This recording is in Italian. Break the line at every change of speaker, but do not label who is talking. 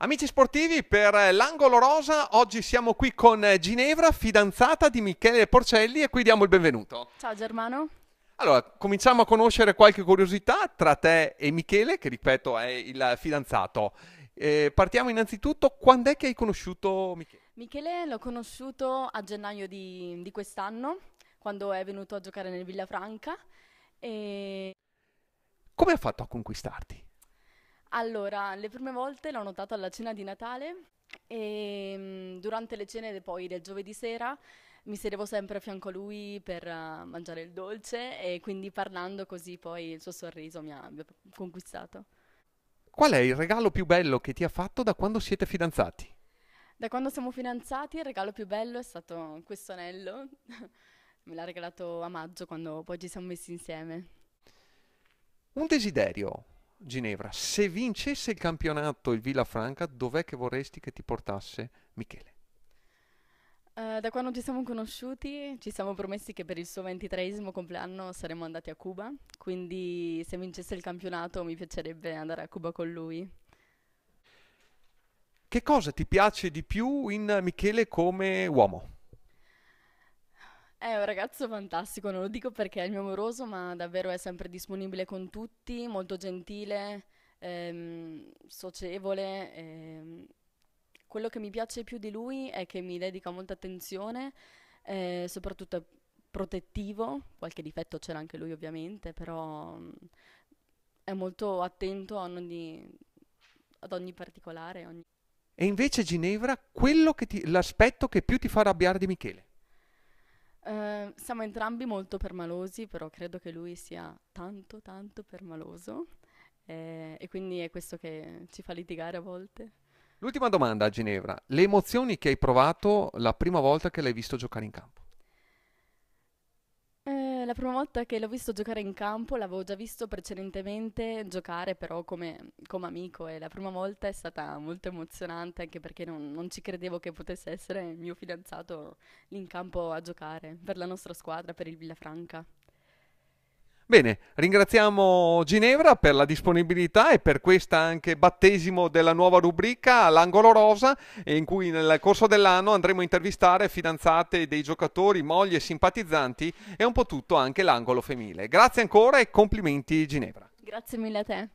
Amici sportivi, per l'angolo rosa oggi siamo qui con Ginevra, fidanzata di Michele Porcelli e qui diamo il benvenuto.
Ciao Germano.
Allora, cominciamo a conoscere qualche curiosità tra te e Michele, che ripeto è il fidanzato. Eh, partiamo innanzitutto, quando è che hai conosciuto Michele?
Michele l'ho conosciuto a gennaio di, di quest'anno, quando è venuto a giocare nel Villafranca. E...
Come ha fatto a conquistarti?
Allora, le prime volte l'ho notato alla cena di Natale e mm, durante le cene poi del giovedì sera mi sedevo sempre a fianco a lui per uh, mangiare il dolce e quindi parlando così poi il suo sorriso mi ha conquistato.
Qual è il regalo più bello che ti ha fatto da quando siete fidanzati?
Da quando siamo fidanzati il regalo più bello è stato questo anello. Me l'ha regalato a maggio quando poi ci siamo messi insieme.
Un desiderio Ginevra, se vincesse il campionato il Villafranca, dov'è che vorresti che ti portasse Michele?
Uh, da quando ci siamo conosciuti ci siamo promessi che per il suo ventitreesimo compleanno saremmo andati a Cuba, quindi se vincesse il campionato mi piacerebbe andare a Cuba con lui.
Che cosa ti piace di più in Michele come uomo?
È un ragazzo fantastico, non lo dico perché è il mio amoroso, ma davvero è sempre disponibile con tutti, molto gentile, ehm, socievole. Ehm. Quello che mi piace più di lui è che mi dedica molta attenzione, eh, soprattutto è protettivo, qualche difetto c'era anche lui ovviamente, però mm, è molto attento ogni, ad ogni particolare. Ogni...
E invece Ginevra, ti, l'aspetto che più ti fa arrabbiare di Michele?
Uh, siamo entrambi molto permalosi, però credo che lui sia tanto, tanto permaloso. Eh, e quindi è questo che ci fa litigare a volte.
L'ultima domanda a Ginevra. Le emozioni che hai provato la prima volta che l'hai visto giocare in campo?
La prima volta che l'ho visto giocare in campo, l'avevo già visto precedentemente giocare però come, come amico e la prima volta è stata molto emozionante anche perché non, non ci credevo che potesse essere il mio fidanzato lì in campo a giocare per la nostra squadra, per il Villafranca.
Bene, ringraziamo Ginevra per la disponibilità e per questa anche battesimo della nuova rubrica all'angolo rosa in cui nel corso dell'anno andremo a intervistare fidanzate dei giocatori, mogli e simpatizzanti e un po' tutto anche l'angolo femminile. Grazie ancora e complimenti Ginevra.
Grazie mille a te.